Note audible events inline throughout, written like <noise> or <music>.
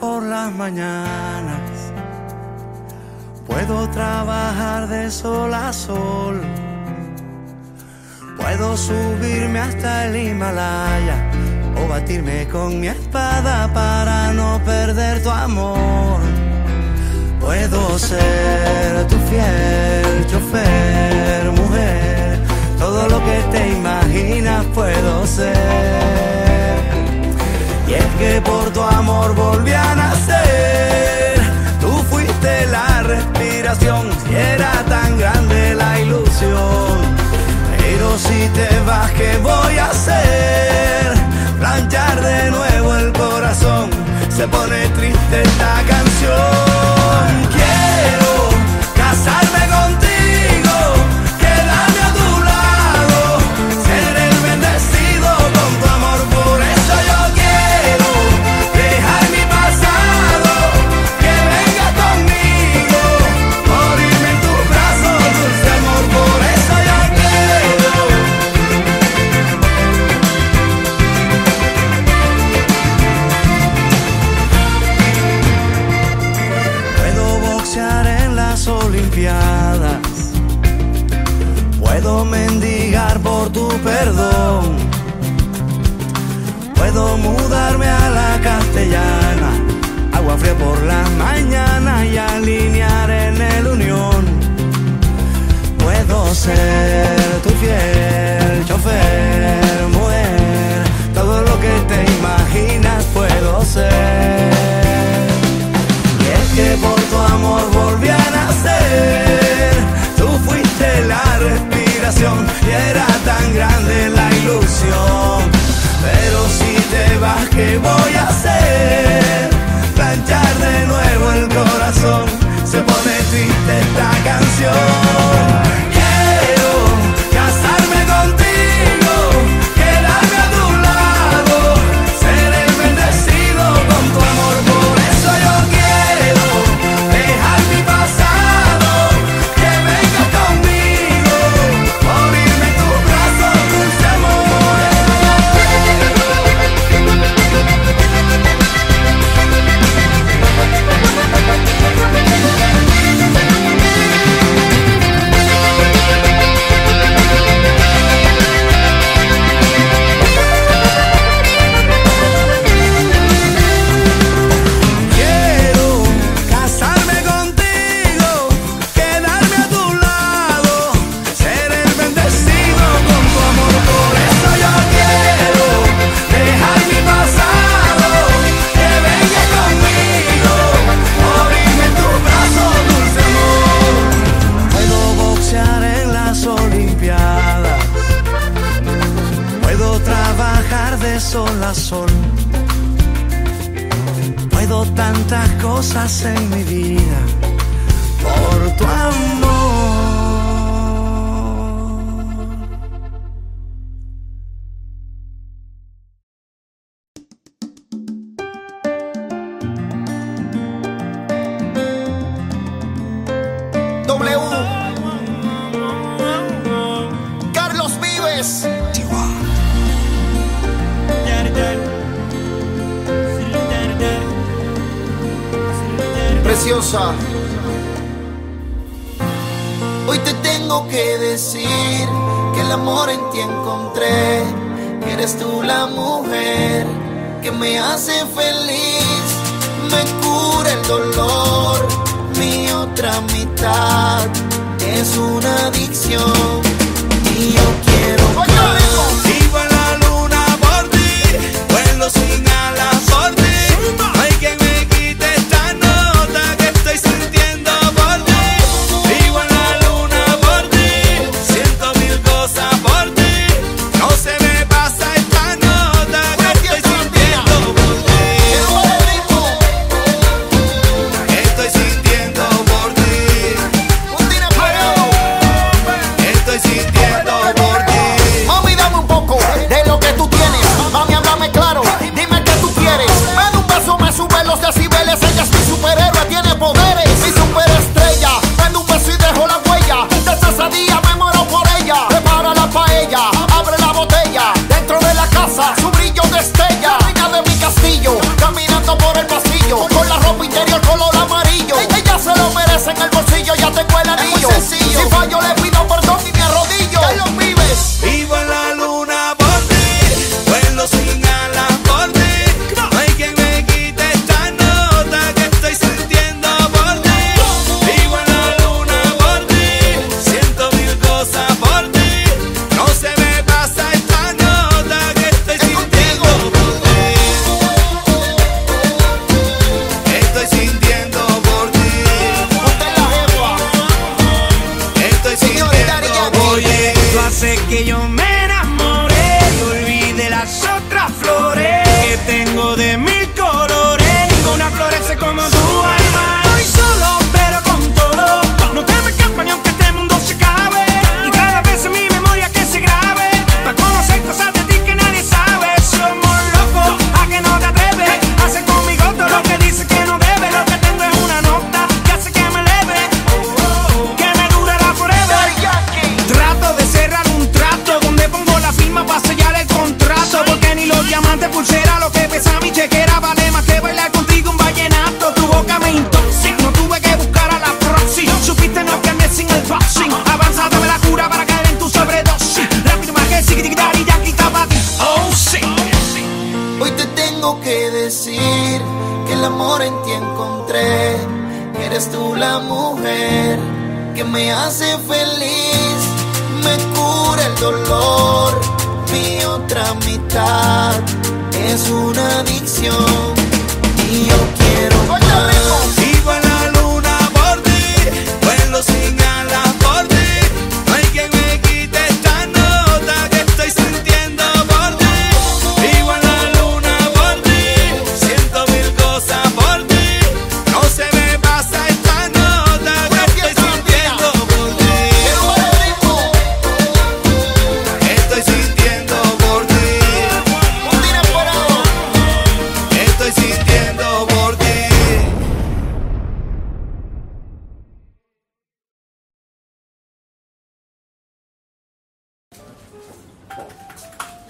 por las mañanas. Puedo trabajar de sol a sol. Puedo subirme hasta el Himalaya o batirme con mi espada para no perder tu amor. Puedo ser tu fiel chofer, mujer. Todo lo que te imaginas puedo ser. Y es que por tu amor volví a nacer. Tú fuiste la respiración y era tan grande la ilusión. Pero si te vas, ¿qué voy a hacer? Planchar de nuevo el corazón. Se pone triste esta canción. Quiero casarme contigo, Puedo mendigar por tu perdón. Puedo mudarme a la castellana. Agua fría por la mañana y alinear en el unión. Puedo ser tu fiel chofer, mujer. Todo lo que te imaginas puedo ser. Y es que por tu amor volví a nacer. Tú fuiste la y era tan grande la ilusión. Pero si te vas, ¿qué voy a hacer? Planchar de nuevo el corazón. Se pone triste esta canción.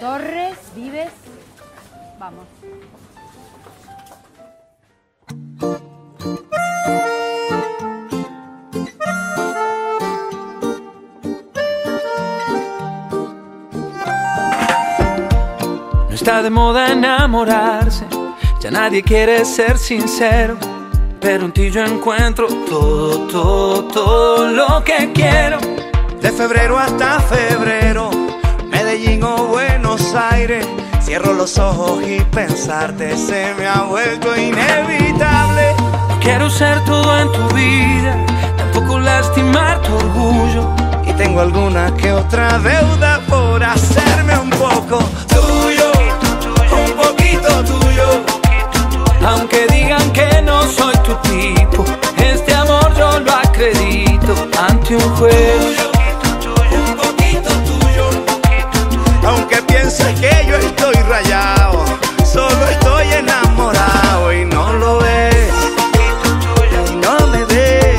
Torres, Vives, vamos. No está de moda enamorarse, ya nadie quiere ser sincero. Pero en ti yo encuentro todo, todo, todo lo que quiero. De febrero hasta febrero, Medellín o Cierro los ojos y pensarte se me ha vuelto inevitable. No quiero ser todo en tu vida, tampoco lastimar tu orgullo. Y tengo alguna que otra deuda por hacerme un poco tuyo, un poquito tuyo. Aunque digan que no soy tu tipo, este amor yo lo acredito ante un juez. Pienses que yo estoy rayado, solo estoy enamorado y no lo ves. Y no me ves.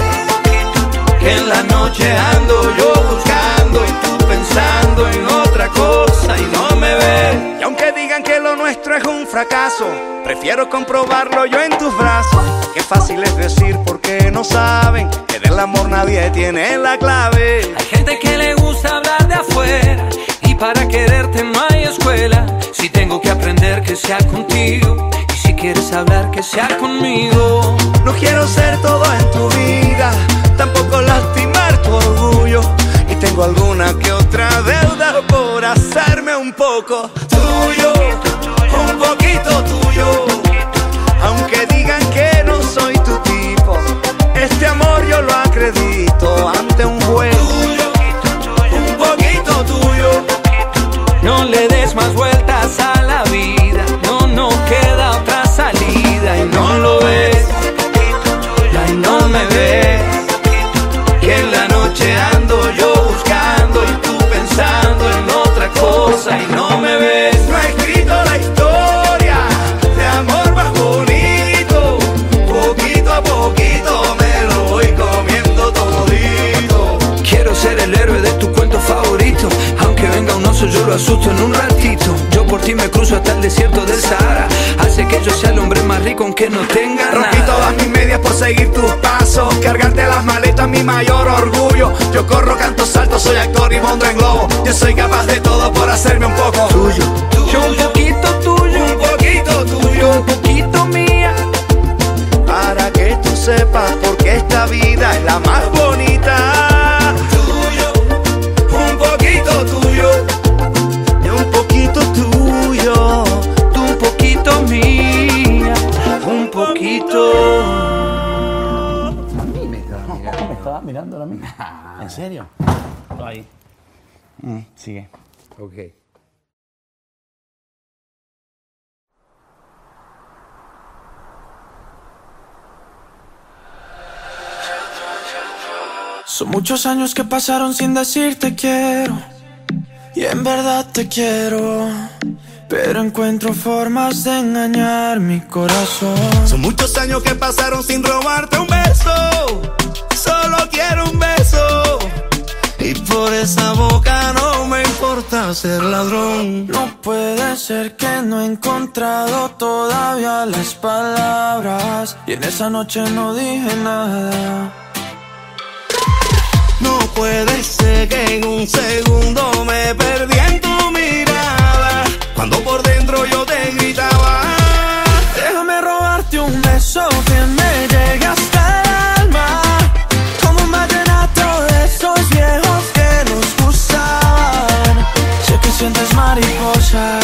Que en la noche ando yo buscando y tú pensando en otra cosa y no me ves. Y aunque digan que lo nuestro es un fracaso, prefiero comprobarlo yo en tus brazos. Qué fácil es decir porque no saben que del amor nadie tiene la clave. Hay gente que le gusta hablar de afuera y para quererte hay Si tengo que aprender que sea contigo y si quieres hablar que sea conmigo. No quiero ser todo en tu vida, tampoco lastimar tu orgullo. Y tengo alguna que otra deuda por hacerme un poco tuyo, un poquito tuyo. Lo asusto en un ratito. Yo por ti me cruzo hasta el desierto del Sahara. Hace que yo sea el hombre más rico aunque no tenga Rompí nada. todas mis medias por seguir tus pasos. Cargarte las maletas, mi mayor orgullo. Yo corro, canto, salto, soy actor y monto en globo. Yo soy capaz de todo por hacerme un poco tuyo. Yo un poquito tuyo, Un poquito tuyo. un poquito mía. Para que tú sepas por qué esta vida es la más bonita. Serio? Ahí. Mm, sigue. Ok. Son muchos años que pasaron sin decirte quiero. Y en verdad te quiero. Pero encuentro formas de engañar mi corazón. Son muchos años que pasaron sin robarte un beso. Solo quiero un beso. Y por esa boca no me importa ser ladrón. No puede ser que no he encontrado todavía las palabras. Y en esa noche no dije nada. No puede ser que en un segundo me perdí en tu mirada. Cuando por dentro yo te gritaba. Sientes mariposas,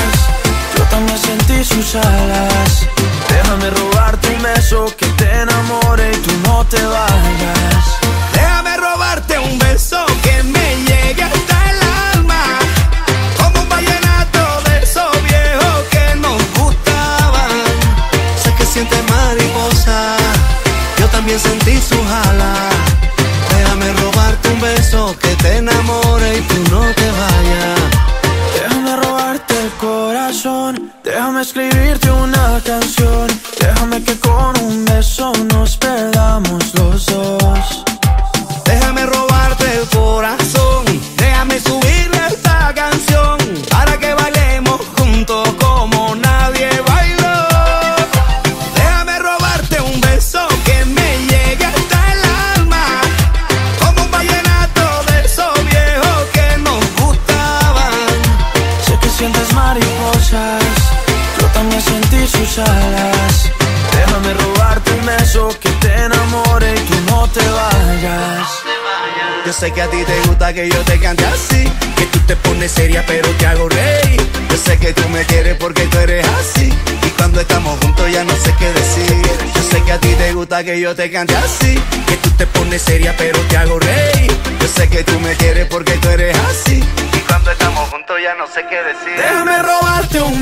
yo también sentí sus alas. Déjame robarte un beso que te enamore y tú no te vayas. Déjame robarte un beso que me llegue hasta el alma. Como un vallenato de esos viejos que nos gustaban. Sé que sientes mariposa, yo también sentí su jala. Déjame robarte un beso que te enamore y tú no te vayas. Déjame escribirte una canción, déjame que con un beso sé que a ti te gusta que yo te cante así, que tú te pones seria pero te hago reír. Yo sé que tú me quieres porque tú eres así, y cuando estamos juntos ya no sé qué decir. Yo sé que a ti te gusta que yo te cante así, que tú te pones seria pero te hago reír. Yo sé que tú me quieres porque tú eres así, y cuando estamos juntos ya no sé qué decir. Déjame robarte un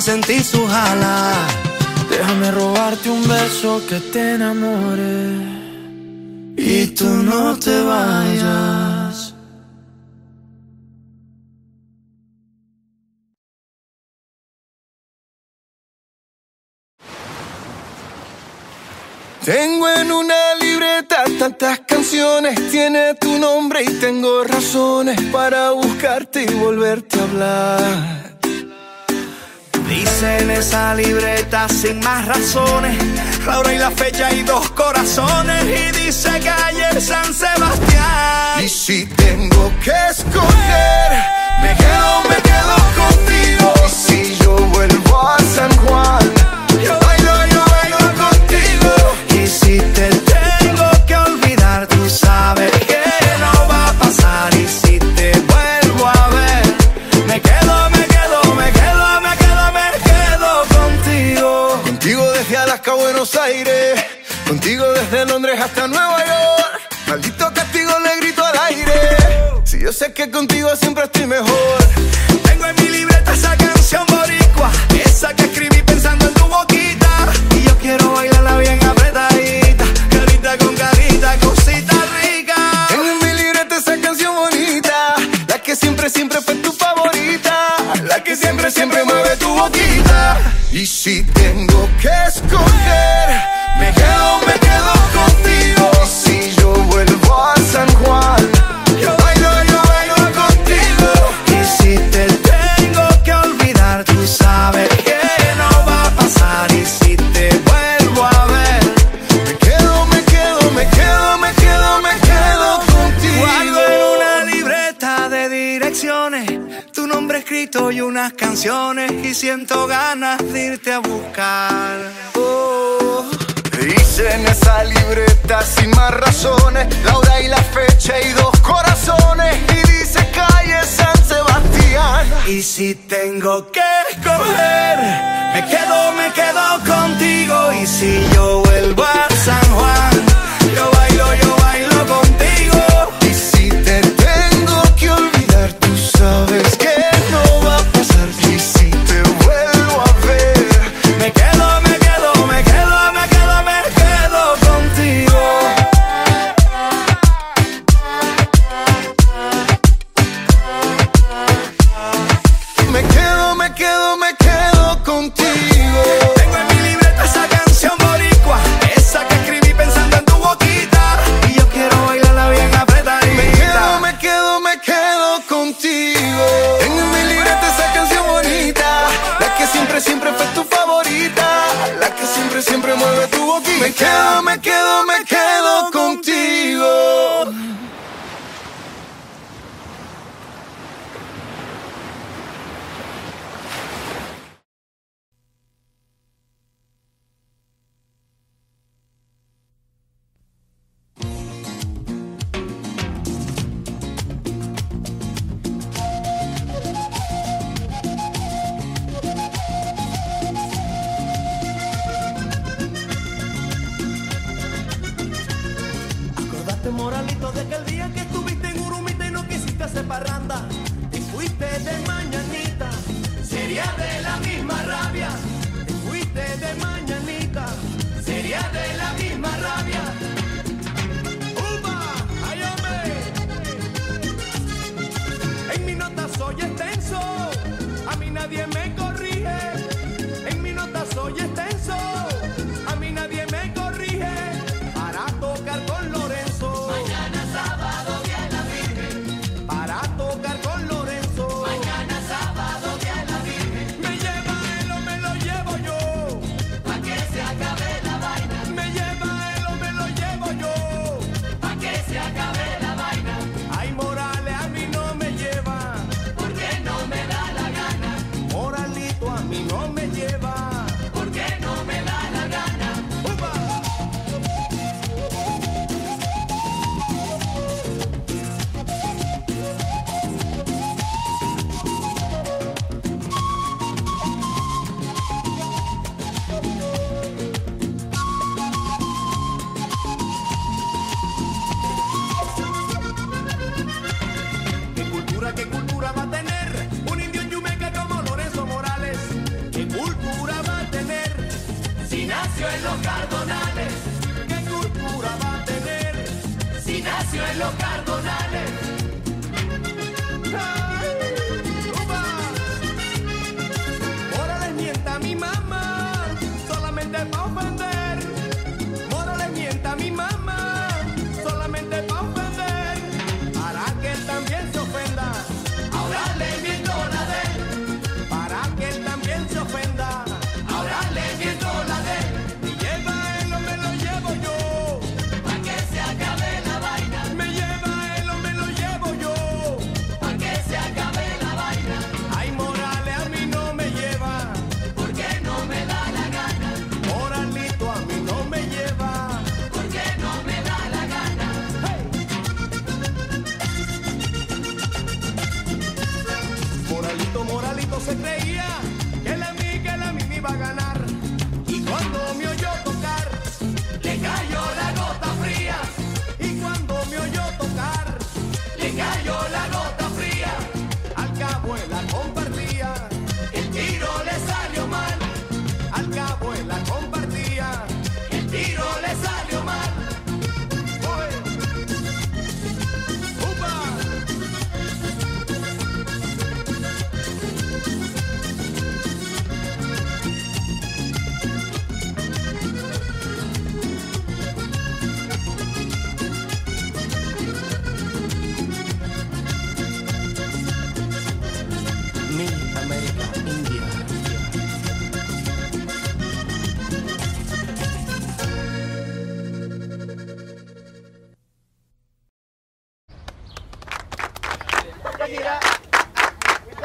sentí su jala. Déjame robarte un beso que te enamore y tú no te vayas. Tengo en una libreta tantas canciones, tiene tu nombre y tengo razones para buscarte y volverte a hablar. Dice en esa libreta sin más razones, la hora y la fecha y dos corazones. Y dice calle San Sebastián. Y si tengo que escoger, me quedo, me quedo contigo. Y si yo vuelvo a San Juan, yo bailo, yo bailo contigo. Y si te Contigo desde Londres hasta Nueva York. Maldito castigo le grito al aire. Si yo sé que contigo siempre estoy mejor. siento ganas de irte a buscar. Oh. Dice en esa libreta sin más razones, la hora y la fecha y dos corazones. Y dice calle San Sebastián. Y si tengo que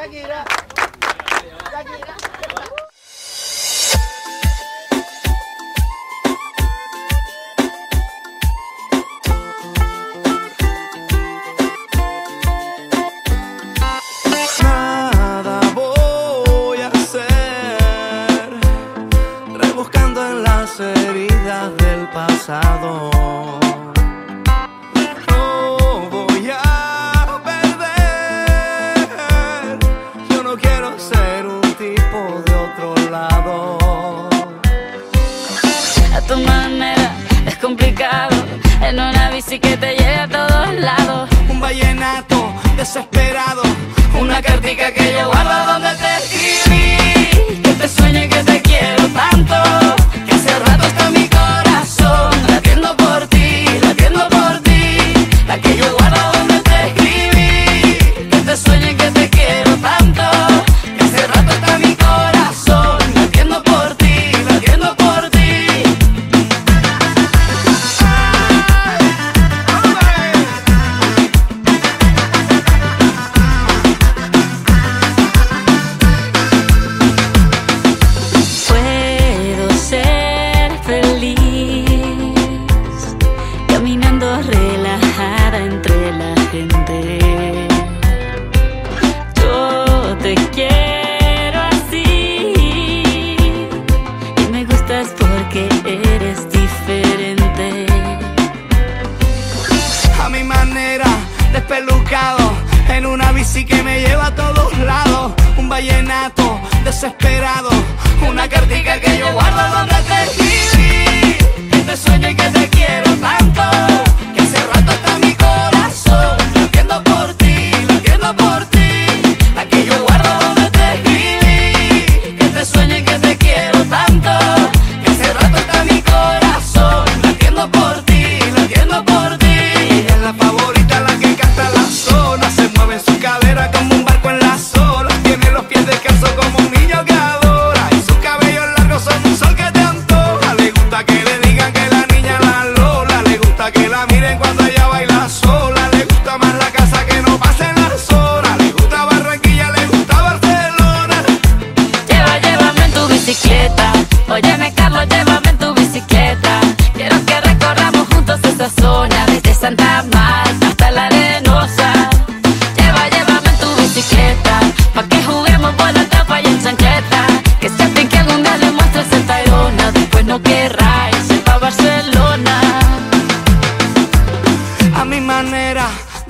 Shakira. Shakira.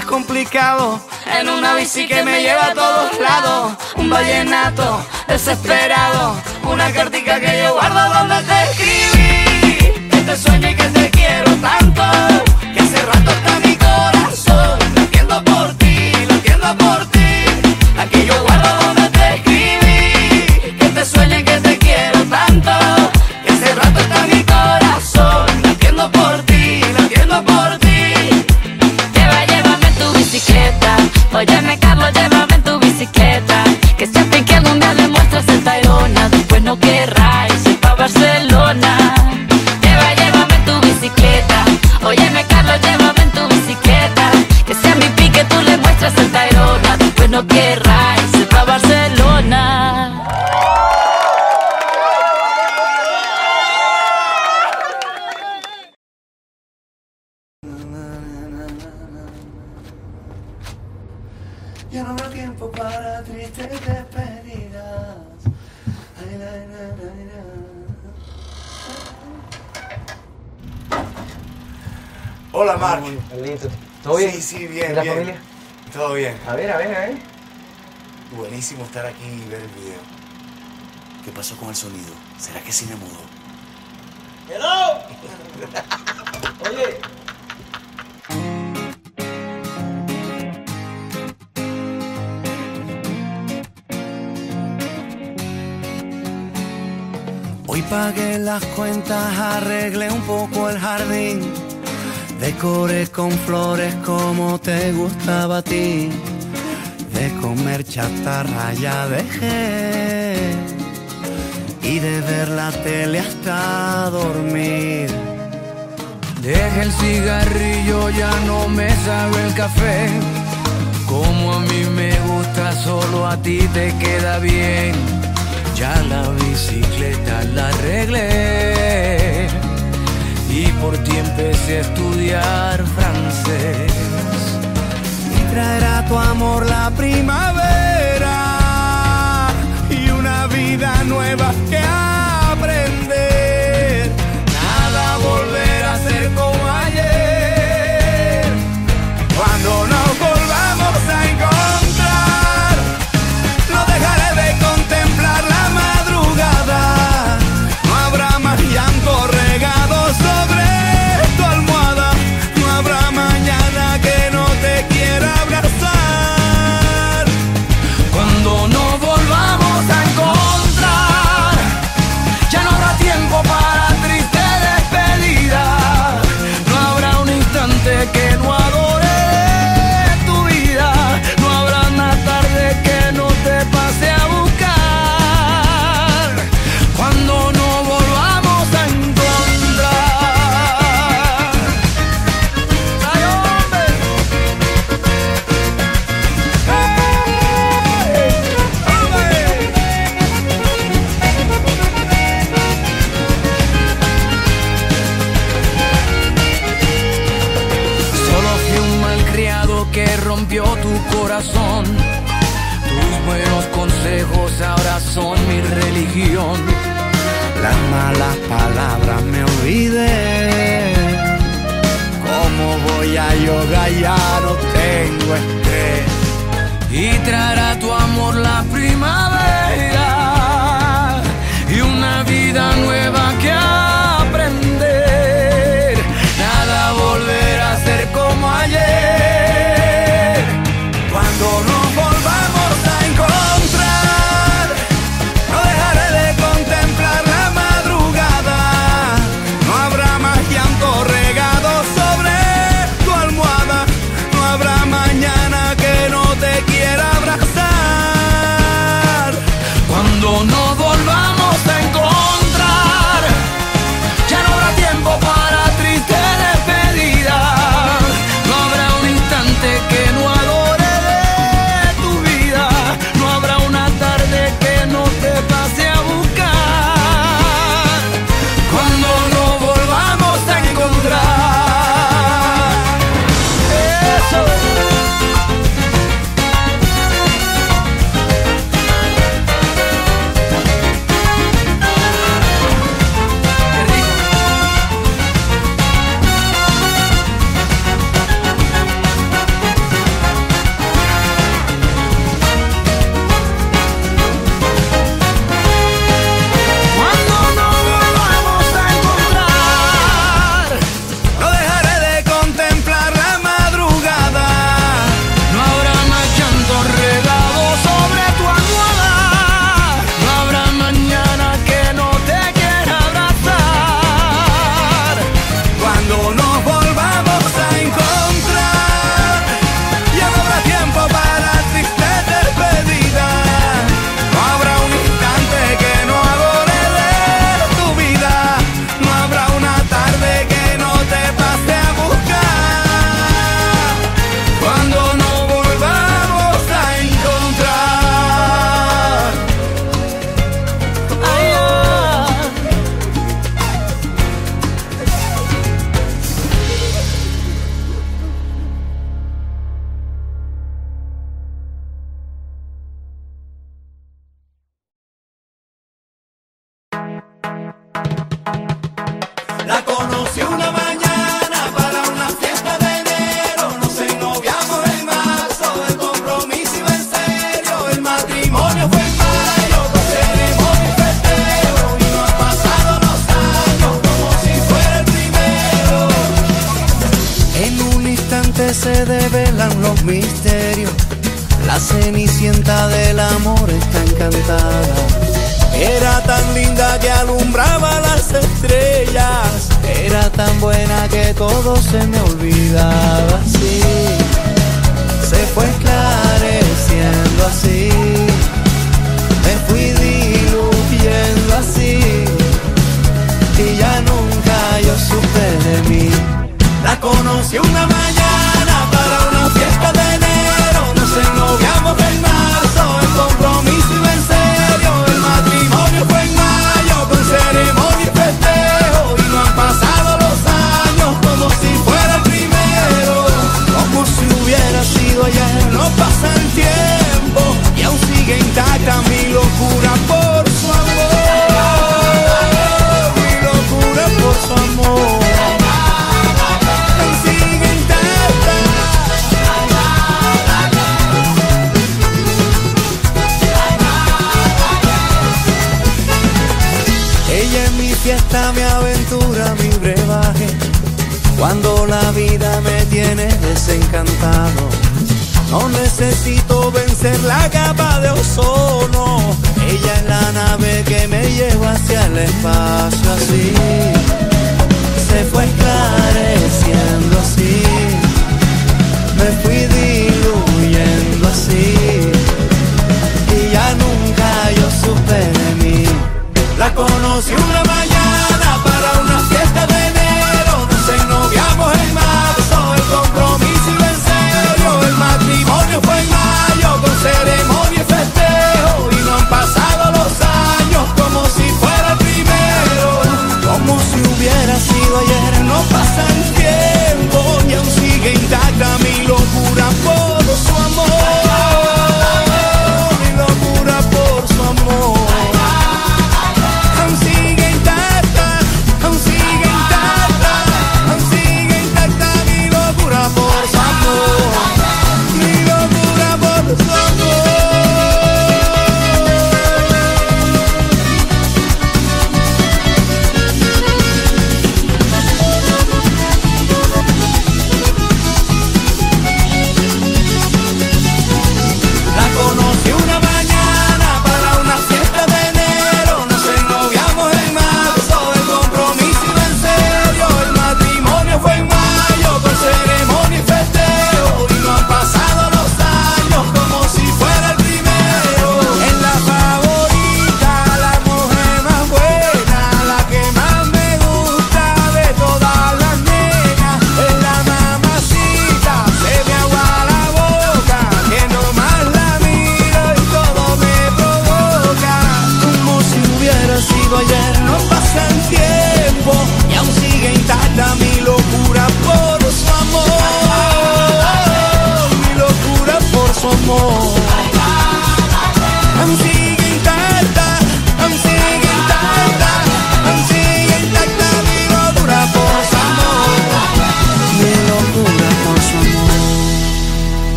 es complicado. En una bici que me lleva a todos lados. Un vallenato desesperado. Una cartica que yo guardo donde te escribí. Que sueño y que te quiero tanto. Que hace rato está mi corazón. Lo entiendo por ti, lo entiendo por ti. ¿Todo bien? Sí, sí, bien. ¿Y la familia? Todo bien. A ver, a ver, a ver. Buenísimo estar aquí y ver el video. ¿Qué pasó con el sonido? ¿Será que sí me mudó? ¡Hello! <laughs> Oye, Hoy pagué las cuentas, arreglé un poco el jardín. Decoré con flores como te gustaba a ti. De comer chatarra ya dejé. Y de ver la tele hasta dormir. Deje el cigarrillo, ya no me sabe el café. Como a mí me gusta, solo a ti te queda bien. Ya la bicicleta la arreglé y por ti empecé a estudiar francés. Y traerá tu amor la primavera y una vida nueva que aprender. Nada volverá a ser como ayer. Cuando no mi locura por su amor. Mi locura por su amor. Ella es mi fiesta, mi aventura, mi brebaje. Cuando la vida me tiene desencantado, no necesito vencer la capa de ozono. Ella es la nave que me lleva hacia el espacio así. Se fue esclareciendo así. Me fui diluyendo así. Y ya nunca yo supe de mí. La conocí una mañana para una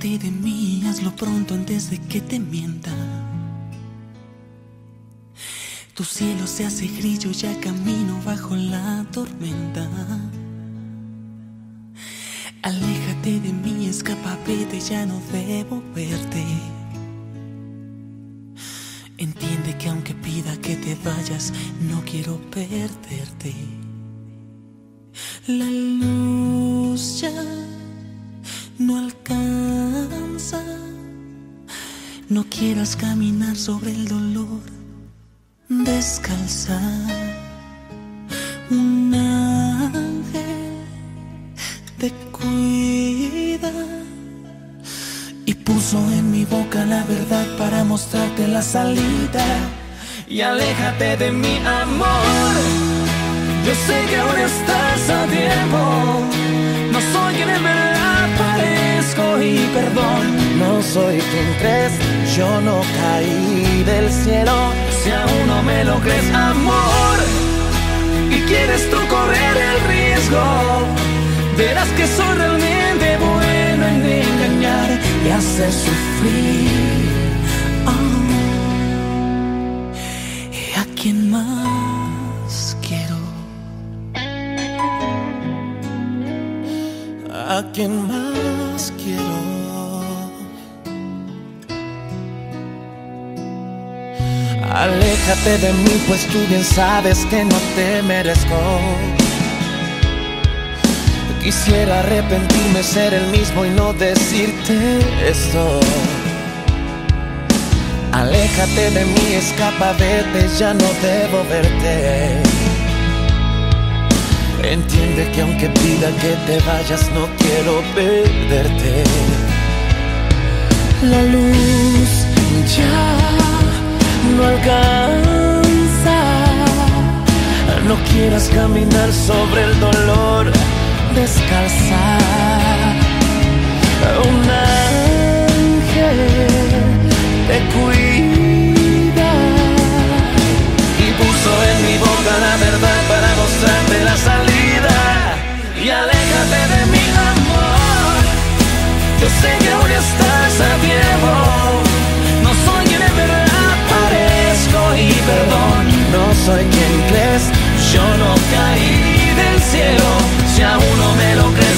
De mí, hazlo pronto antes de que te mienta. Tu cielo se hace grillo, ya camino bajo la tormenta. Aléjate de mí, escapa, vete, ya no debo verte. Entiende que aunque pida que te vayas, no quiero perderte. La luz ya quieras caminar sobre el dolor descalza. Un ángel te cuida y puso en mi boca la verdad para mostrarte la salida. Y aléjate de mi amor. Yo sé que aún estás a tiempo. No soy quien en verdad parezco y perdón. No soy quien crees, yo no caí del cielo. Si aún no me lo crees, amor, y quieres tú correr el riesgo, verás que soy realmente bueno en engañar y hacer sufrir. ¿Y a quién más quiero? ¿A quién más quiero? Aléjate de mí, pues tú bien sabes que no te merezco. Quisiera arrepentirme, ser el mismo y no decirte esto. Aléjate de mí, escapa, vete, ya no debo verte. Entiende que aunque pida que te vayas, no quiero perderte. La luz ya no alcanza. No quieras caminar sobre el dolor descalza. Un ángel te cuida. Que aún estás a tiempo. No soy quien me verdad parezco. Y perdón, no soy quien crees. Yo no caí del cielo. Si aún no me lo crees.